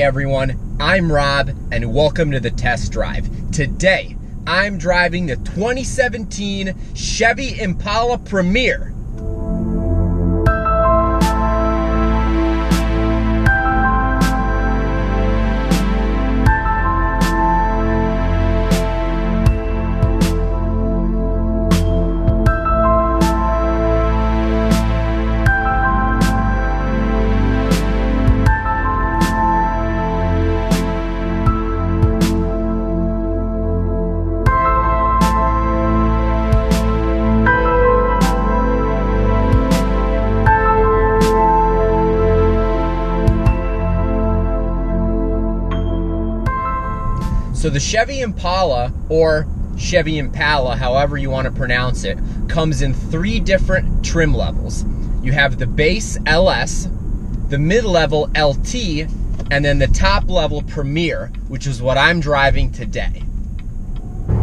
everyone, I'm Rob, and welcome to the test drive. Today, I'm driving the 2017 Chevy Impala Premier. Chevy Impala, or Chevy Impala, however you want to pronounce it, comes in three different trim levels. You have the base LS, the mid-level LT, and then the top level Premier, which is what I'm driving today.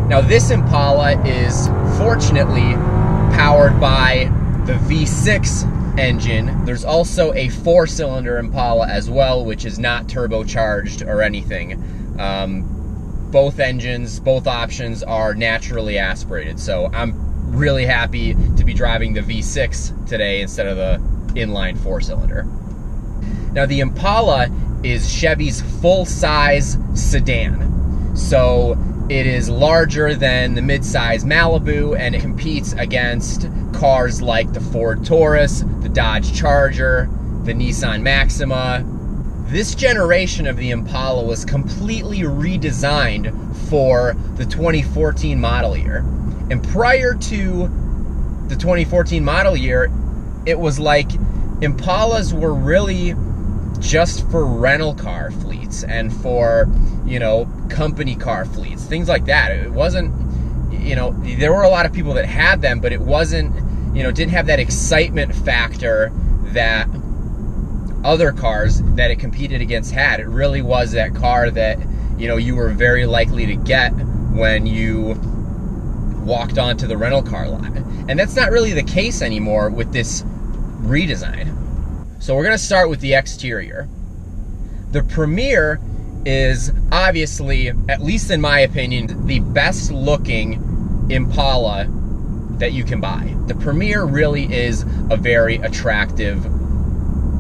Now this Impala is fortunately powered by the V6 engine. There's also a four-cylinder Impala as well, which is not turbocharged or anything. Um, both engines, both options are naturally aspirated. So I'm really happy to be driving the V6 today instead of the inline four cylinder. Now the Impala is Chevy's full-size sedan. So it is larger than the midsize Malibu and it competes against cars like the Ford Taurus, the Dodge Charger, the Nissan Maxima, this generation of the Impala was completely redesigned for the 2014 model year. And prior to the 2014 model year, it was like Impalas were really just for rental car fleets and for, you know, company car fleets, things like that. It wasn't, you know, there were a lot of people that had them, but it wasn't, you know, didn't have that excitement factor that other cars that it competed against had. It really was that car that, you know, you were very likely to get when you walked onto the rental car lot. And that's not really the case anymore with this redesign. So we're going to start with the exterior. The Premier is obviously, at least in my opinion, the best looking Impala that you can buy. The Premier really is a very attractive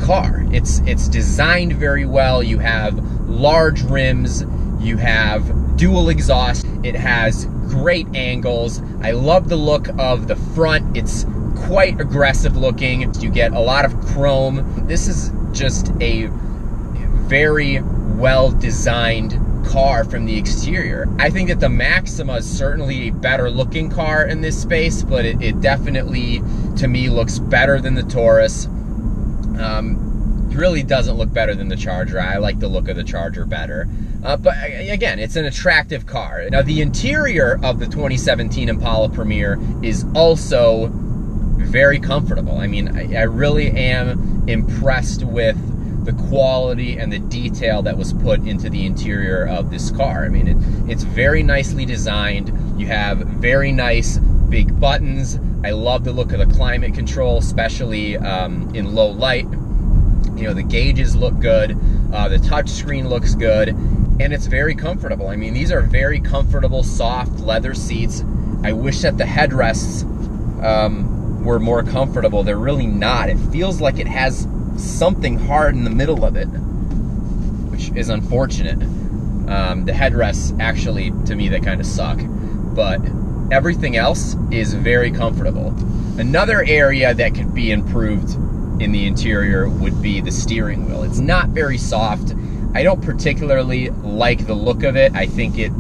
car. It's it's designed very well. You have large rims, you have dual exhaust. It has great angles. I love the look of the front. It's quite aggressive looking. You get a lot of chrome. This is just a very well designed car from the exterior. I think that the Maxima is certainly a better looking car in this space, but it, it definitely, to me, looks better than the Taurus. Um, really doesn't look better than the Charger. I like the look of the Charger better. Uh, but again, it's an attractive car. Now, the interior of the 2017 Impala Premier is also very comfortable. I mean, I, I really am impressed with the quality and the detail that was put into the interior of this car. I mean, it, it's very nicely designed. You have very nice big buttons. I love the look of the climate control, especially um, in low light. You know, the gauges look good, uh, the touchscreen looks good, and it's very comfortable. I mean, these are very comfortable, soft leather seats. I wish that the headrests um, were more comfortable. They're really not. It feels like it has something hard in the middle of it, which is unfortunate. Um, the headrests, actually, to me, they kind of suck. But everything else is very comfortable. Another area that could be improved in the interior would be the steering wheel. It's not very soft. I don't particularly like the look of it. I think it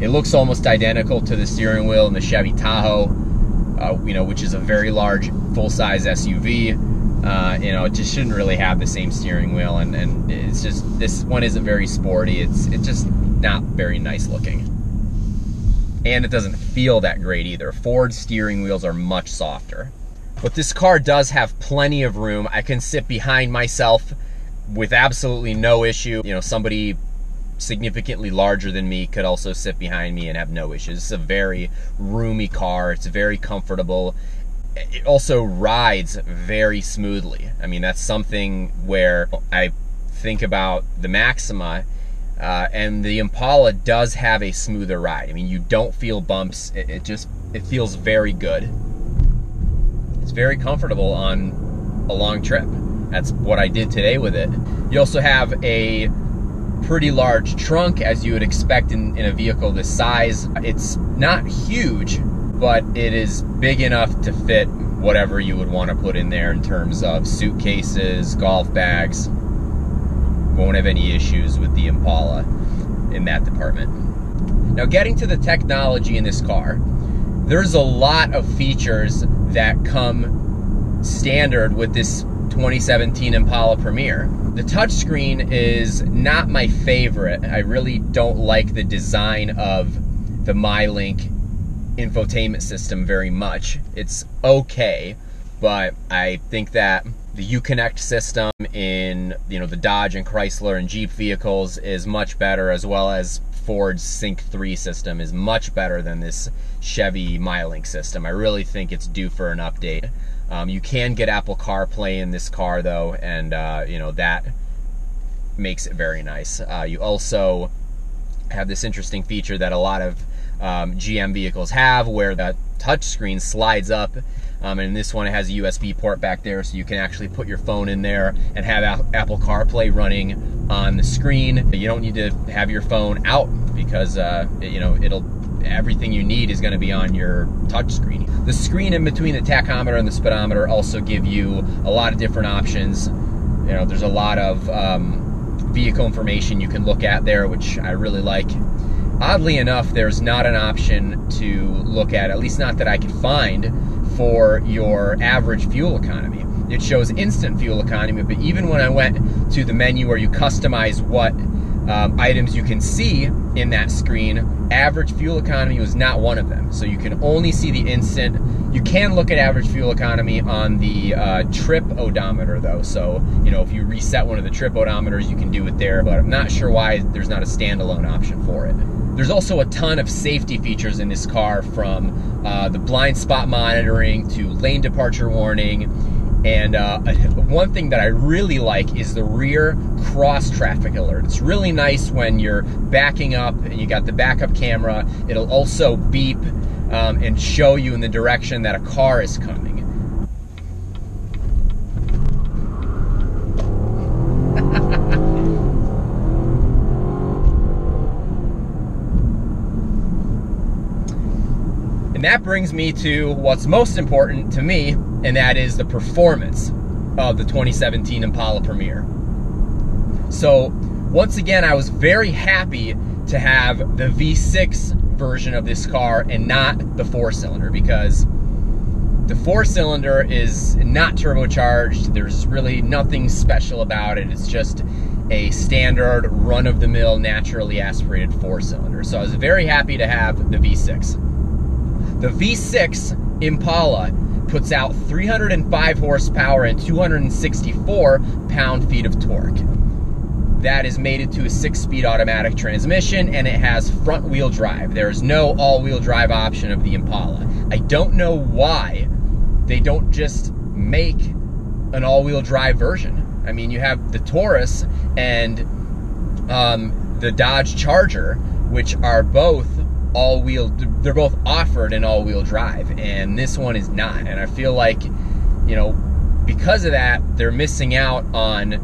it looks almost identical to the steering wheel in the Chevy Tahoe, uh, you know, which is a very large full-size SUV. Uh, you know, it just shouldn't really have the same steering wheel, and, and it's just this one isn't very sporty. It's it's just not very nice looking, and it doesn't feel that great either. Ford steering wheels are much softer. But this car does have plenty of room. I can sit behind myself with absolutely no issue. You know, somebody significantly larger than me could also sit behind me and have no issues. It's a very roomy car. It's very comfortable. It also rides very smoothly. I mean, that's something where I think about the Maxima. Uh, and the Impala does have a smoother ride. I mean, you don't feel bumps. It, it just it feels very good. It's very comfortable on a long trip. That's what I did today with it. You also have a pretty large trunk as you would expect in, in a vehicle this size. It's not huge, but it is big enough to fit whatever you would want to put in there in terms of suitcases, golf bags. Won't have any issues with the Impala in that department. Now, getting to the technology in this car, there's a lot of features that come standard with this 2017 Impala Premier. The touchscreen is not my favorite. I really don't like the design of the MyLink infotainment system very much. It's okay, but I think that the Uconnect system in you know the Dodge and Chrysler and Jeep vehicles is much better, as well as Ford's Sync 3 system is much better than this Chevy MyLink system. I really think it's due for an update. Um, you can get Apple CarPlay in this car though, and uh, you know that makes it very nice. Uh, you also have this interesting feature that a lot of um, GM vehicles have, where the touchscreen slides up. Um, and this one it has a USB port back there, so you can actually put your phone in there and have Apple CarPlay running on the screen. You don't need to have your phone out because uh, you know it'll everything you need is going to be on your touch screen. The screen in between the tachometer and the speedometer also give you a lot of different options. You know, there's a lot of um, vehicle information you can look at there, which I really like. Oddly enough, there's not an option to look at, at least not that I could find, for your average fuel economy. It shows instant fuel economy, but even when I went to the menu where you customize what um, items you can see in that screen, average fuel economy was not one of them. So you can only see the instant. You can look at average fuel economy on the uh, trip odometer though. So, you know, if you reset one of the trip odometers, you can do it there, but I'm not sure why there's not a standalone option for it. There's also a ton of safety features in this car from uh, the blind spot monitoring to lane departure warning and uh, one thing that I really like is the rear cross traffic alert. It's really nice when you're backing up and you got the backup camera. It'll also beep um, and show you in the direction that a car is coming. and that brings me to what's most important to me and that is the performance of the 2017 Impala Premier. So, once again, I was very happy to have the V6 version of this car and not the four cylinder because the four cylinder is not turbocharged. There's really nothing special about it. It's just a standard run of the mill naturally aspirated four cylinder. So I was very happy to have the V6. The V6 Impala puts out 305 horsepower and 264 pound-feet of torque. That is mated to a six-speed automatic transmission, and it has front-wheel drive. There is no all-wheel drive option of the Impala. I don't know why they don't just make an all-wheel drive version. I mean, you have the Taurus and um, the Dodge Charger, which are both all wheel they're both offered an all wheel drive and this one is not. And i feel like you know because of that they're missing out on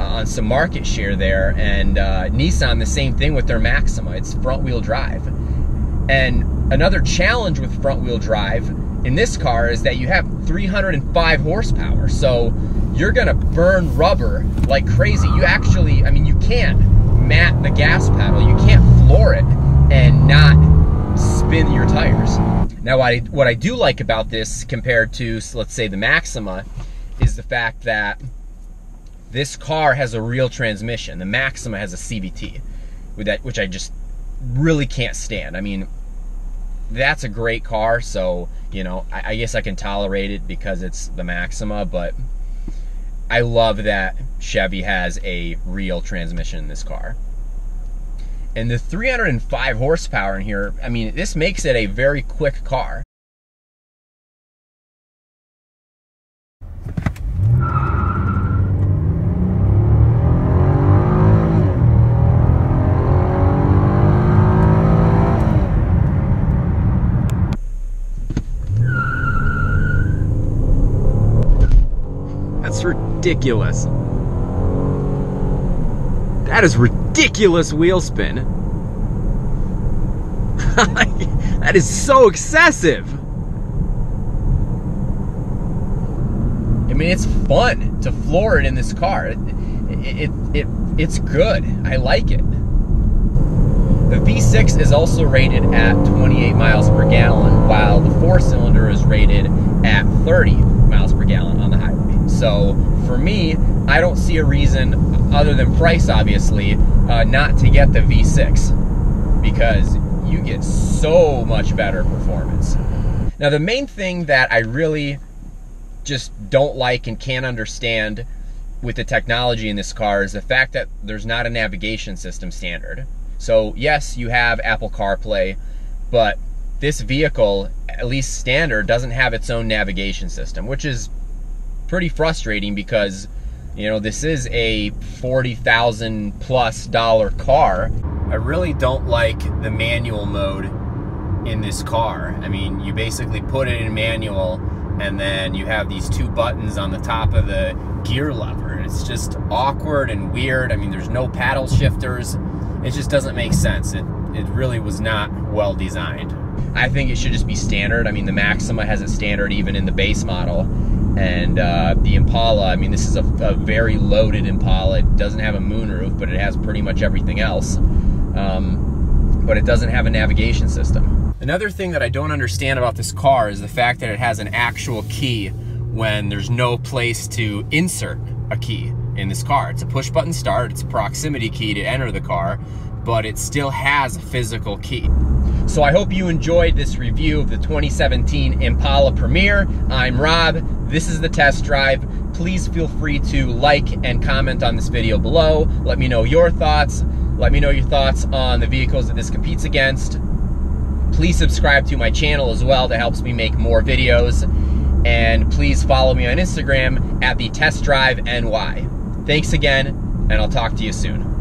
on some market share there and uh, nissan the same thing with their maxima. It's front wheel drive. And another challenge with front wheel drive in this car is that you have 305 horsepower so you're gonna burn rubber like crazy. You actually i mean you can't mat the gas pedal. You can't floor it and not spin your tires. Now, what I, what I do like about this compared to, let's say, the Maxima, is the fact that this car has a real transmission. The Maxima has a CVT, with that, which I just really can't stand. I mean, that's a great car, so you know, I, I guess I can tolerate it because it's the Maxima, but I love that Chevy has a real transmission in this car. And the 305 horsepower in here, I mean, this makes it a very quick car. That's ridiculous. That is ridiculous wheel spin. that is so excessive. I mean, it's fun to floor it in this car. It, it, it, it's good. I like it. The V6 is also rated at 28 miles per gallon, while the four cylinder is rated at 30 miles per gallon on the highway. So for me, I don't see a reason, other than price obviously, uh, not to get the V6 because you get so much better performance. Now, the main thing that I really just don't like and can't understand with the technology in this car is the fact that there's not a navigation system standard. So, yes, you have Apple CarPlay, but this vehicle, at least standard, doesn't have its own navigation system, which is pretty frustrating because, you know, this is a 40,000 plus dollar car. I really don't like the manual mode in this car. I mean, you basically put it in manual and then you have these two buttons on the top of the gear lever. It's just awkward and weird. I mean, there's no paddle shifters. It just doesn't make sense. It, it really was not well designed. I think it should just be standard. I mean, the Maxima has it standard even in the base model. And uh, the Impala, I mean, this is a, a, very loaded Impala. It doesn't have a moonroof, but it has pretty much everything else. Um, but it doesn't have a navigation system. Another thing that I don't understand about this car is the fact that it has an actual key when there's no place to insert a key in this car. It's a push button start, it's a proximity key to enter the car, but it still has a physical key. So I hope you enjoyed this review of the 2017 Impala Premier. I'm Rob, this is the test drive. Please feel free to like and comment on this video below. Let me know your thoughts. Let me know your thoughts on the vehicles that this competes against. Please subscribe to my channel as well. That helps me make more videos. And please follow me on Instagram at the Test Drive NY. Thanks again, and I'll talk to you soon.